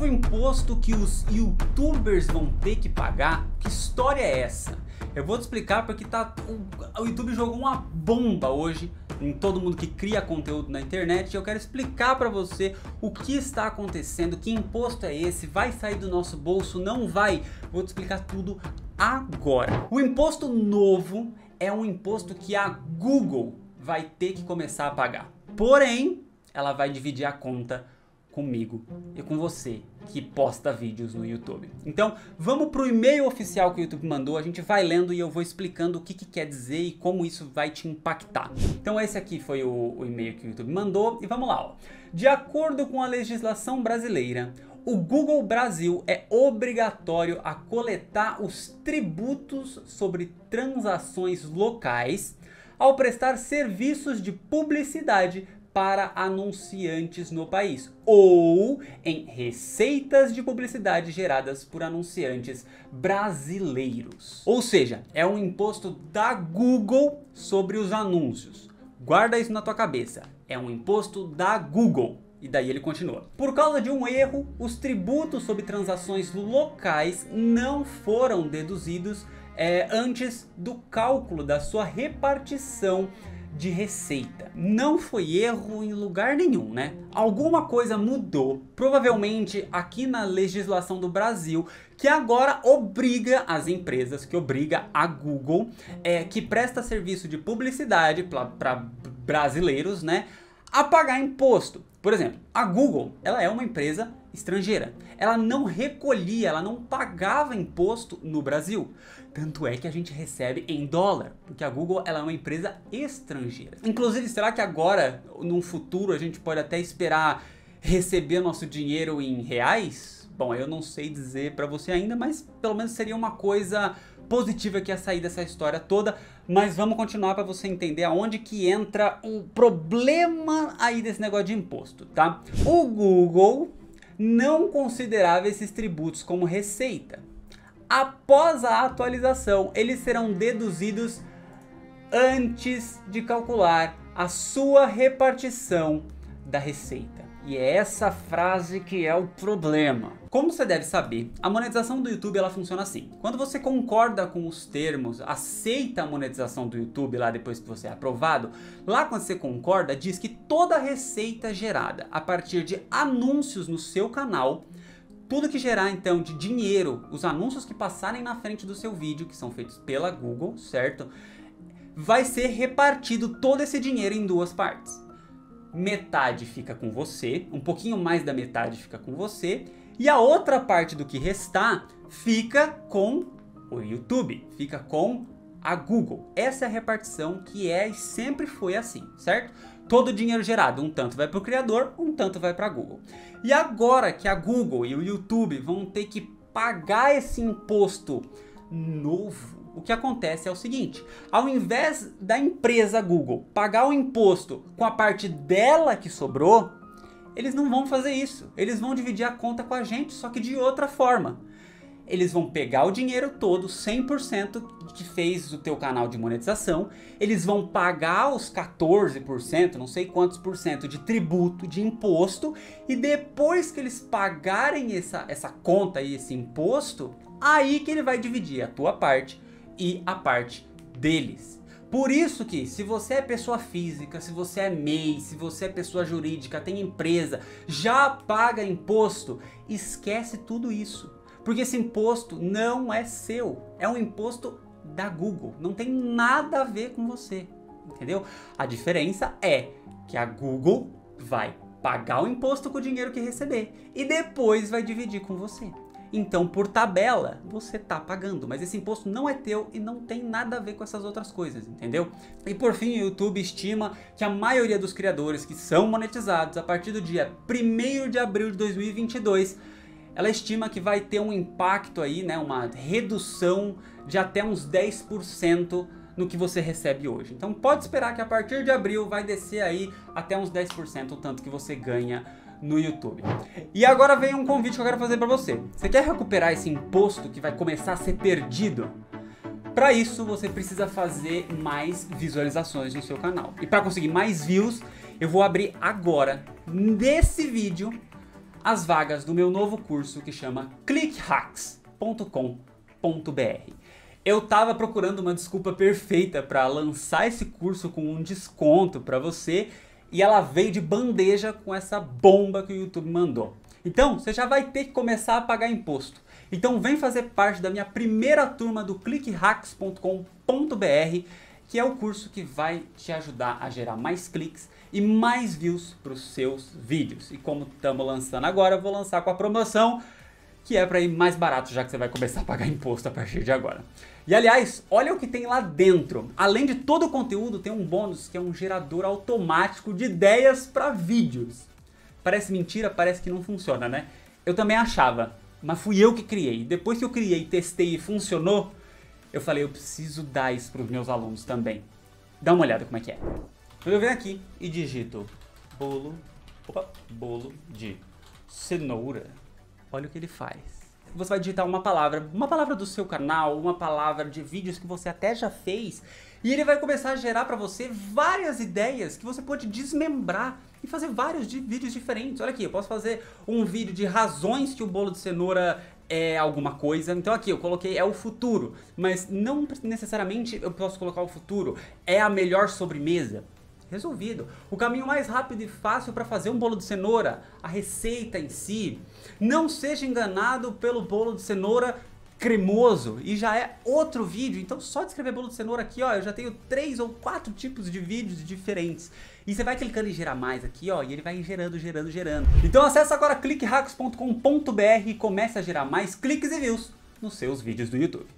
novo imposto que os youtubers vão ter que pagar? Que história é essa? Eu vou te explicar porque tá, o, YouTube jogou uma bomba hoje em todo mundo que cria conteúdo na internet. Eu quero explicar para você o que está acontecendo, que imposto é esse, vai sair do nosso bolso, não vai. Vou te explicar tudo agora. O imposto novo é um imposto que a Google vai ter que começar a pagar. Porém, ela vai dividir a conta comigo e com você que posta vídeos no YouTube. Então, vamos pro e-mail oficial que o YouTube mandou, a gente vai lendo e eu vou explicando o que, que quer dizer e como isso vai te impactar. Então esse aqui foi o, o e-mail que o YouTube mandou e vamos lá. Ó. De acordo com a legislação brasileira, o Google Brasil é obrigatório a coletar os tributos sobre transações locais ao prestar serviços de publicidade para anunciantes no país ou em receitas de publicidade geradas por anunciantes brasileiros. Ou seja, é um imposto da Google sobre os anúncios. Guarda isso na tua cabeça. É um imposto da Google. E daí ele continua. Por causa de um erro, os tributos sobre transações locais não foram deduzidos é, antes do cálculo da sua repartição de receita. Não foi erro em lugar nenhum, né? Alguma coisa mudou, provavelmente aqui na legislação do Brasil, que agora obriga as empresas, que obriga a Google, é, que presta serviço de publicidade para brasileiros, né? A pagar imposto. Por exemplo, a Google, ela é uma empresa estrangeira. Ela não recolhia, ela não pagava imposto no Brasil. Tanto é que a gente recebe em dólar, porque a Google ela é uma empresa estrangeira. Inclusive, será que agora, num futuro, a gente pode até esperar receber nosso dinheiro em reais? Bom, eu não sei dizer para você ainda, mas pelo menos seria uma coisa positiva que ia sair dessa história toda, mas vamos continuar para você entender aonde que entra o problema aí desse negócio de imposto, tá? O Google não considerava esses tributos como receita. Após a atualização, eles serão deduzidos antes de calcular a sua repartição da receita. E é essa frase que é o problema. Como você deve saber, a monetização do YouTube ela funciona assim. Quando você concorda com os termos, aceita a monetização do YouTube lá depois que você é aprovado, lá quando você concorda, diz que toda receita gerada a partir de anúncios no seu canal tudo que gerar então de dinheiro, os anúncios que passarem na frente do seu vídeo, que são feitos pela Google, certo? Vai ser repartido todo esse dinheiro em duas partes metade fica com você, um pouquinho mais da metade fica com você, e a outra parte do que restar fica com o YouTube, fica com a Google. Essa é a repartição que é e sempre foi assim, certo? Todo o dinheiro gerado, um tanto vai para o criador, um tanto vai para a Google. E agora que a Google e o YouTube vão ter que pagar esse imposto novo o que acontece é o seguinte: ao invés da empresa Google pagar o imposto com a parte dela que sobrou, eles não vão fazer isso. Eles vão dividir a conta com a gente, só que de outra forma. Eles vão pegar o dinheiro todo, 100% que fez o teu canal de monetização, eles vão pagar os 14%, não sei quantos por cento de tributo, de imposto, e depois que eles pagarem essa, essa conta e esse imposto, aí que ele vai dividir a tua parte e a parte deles. Por isso que, se você é pessoa física, se você é MEI, se você é pessoa jurídica, tem empresa, já paga imposto, esquece tudo isso. Porque esse imposto não é seu, é um imposto da Google, não tem nada a ver com você, entendeu? A diferença é que a Google vai pagar o imposto com o dinheiro que receber e depois vai dividir com você. Então, por tabela, você tá pagando, mas esse imposto não é teu e não tem nada a ver com essas outras coisas, entendeu? E por fim, o YouTube estima que a maioria dos criadores que são monetizados a partir do dia 1 de abril de 2022 ela estima que vai ter um impacto aí, né, uma redução de até uns 10% no que você recebe hoje. Então pode esperar que a partir de abril vai descer aí até uns 10% o tanto que você ganha no YouTube. E agora vem um convite que eu quero fazer para você. Você quer recuperar esse imposto que vai começar a ser perdido? Para isso, você precisa fazer mais visualizações no seu canal. E para conseguir mais views, eu vou abrir agora, nesse vídeo, as vagas do meu novo curso que chama clickhacks.com.br. Eu tava procurando uma desculpa perfeita para lançar esse curso com um desconto para você e ela veio de bandeja com essa bomba que o YouTube mandou. Então, você já vai ter que começar a pagar imposto. Então, vem fazer parte da minha primeira turma do clickhacks.com.br, que é o curso que vai te ajudar a gerar mais cliques e mais views para os seus vídeos. E como estamos lançando agora, eu vou lançar com a promoção que é para ir mais barato, já que você vai começar a pagar imposto a partir de agora. E aliás, olha o que tem lá dentro. Além de todo o conteúdo, tem um bônus que é um gerador automático de ideias para vídeos. Parece mentira, parece que não funciona, né? Eu também achava, mas fui eu que criei. Depois que eu criei, testei e funcionou, eu falei, eu preciso dar isso para os meus alunos também. Dá uma olhada como é que é. Eu venho aqui e digito bolo, opa, bolo de cenoura. Olha o que ele faz. Você vai digitar uma palavra, uma palavra do seu canal, uma palavra de vídeos que você até já fez, e ele vai começar a gerar para você várias ideias que você pode desmembrar e fazer vários de vídeos diferentes. Olha aqui, eu posso fazer um vídeo de razões que o bolo de cenoura é alguma coisa. Então aqui eu coloquei é o futuro, mas não necessariamente eu posso colocar o futuro. É a melhor sobremesa. Resolvido. O caminho mais rápido e fácil para fazer um bolo de cenoura, a receita em si. Não seja enganado pelo bolo de cenoura cremoso e já é outro vídeo. Então só de escrever bolo de cenoura aqui, ó, eu já tenho três ou quatro tipos de vídeos diferentes. E você vai clicando em gerar mais aqui, ó, e ele vai gerando, gerando, gerando. Então acessa agora clickhacks.com.br e comece a gerar mais cliques e views nos seus vídeos do YouTube.